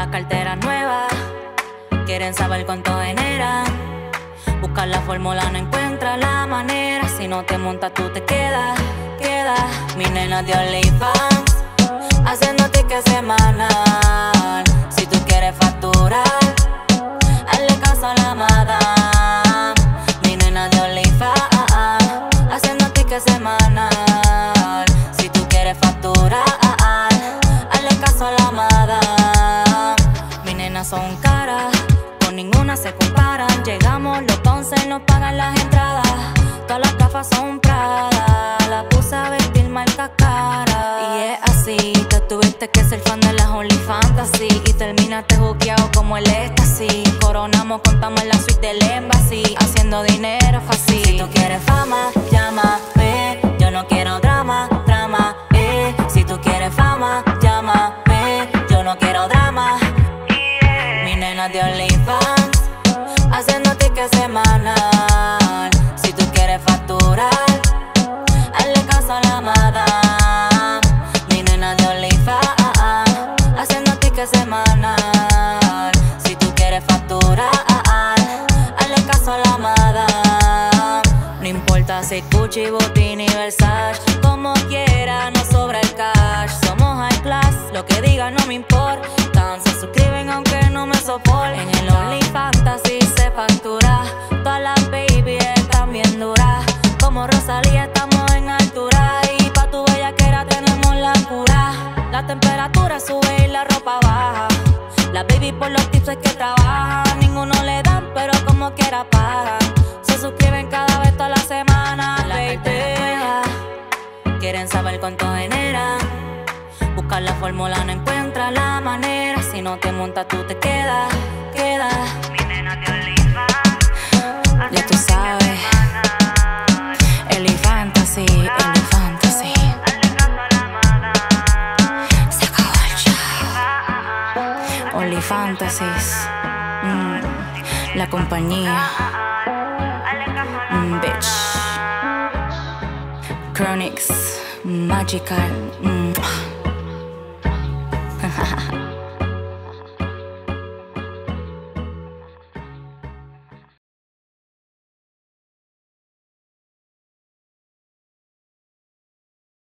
las carteras nuevas. Quieren saber cuánto generan. Buscar la fórmula, no encuentra la manera. Si no te montas, tú te quedas, quedas. Mi nena de OnlyFans, haciéndote que semanal. Si tú quieres facturar, hazle caso a la madame. Mi nena de OnlyFans, haciéndote que semanal. Son caras, con ninguna se comparan. Llegamos los 11, nos pagan las entradas. Todas las gafas son Prada, la puse a vestir marca cara. Y es así, te tuviste que ser fan de las Only Fantasy. Y terminaste juqueado como el éxtasis. Coronamos, contamos en la suite del embassy. Haciendo dinero fácil. Si tú quieres fama, de OnlyFans, haciéndote que semanal. Si tú quieres facturar, hazle caso a la madame. Mi nena de OnlyFans, haciéndote que semanal. Si tú quieres facturar, hazle caso a la madame. No importa si Gucci, Botini, Versace Como quiera, no En el Only Fantasy se factura. Todas las baby están bien duras. Como Rosalía estamos en altura. Y pa' tu bellaquera tenemos la cura. La temperatura sube y la ropa baja. La baby por los tips es que trabajan Ninguno le dan, pero como quiera pagan se suscriben cada vez toda la semana, baby. Quieren saber cuánto generan. La fórmula, no encuentra la manera. Si no te montas, tú te quedas, quedas. Ya tú sabes. Eli Fantasy, Eli Fantasy. Se acabó el show. Only Fantasies. Mm, la compañía. Mm, bitch. Chronics. Magical. Mm.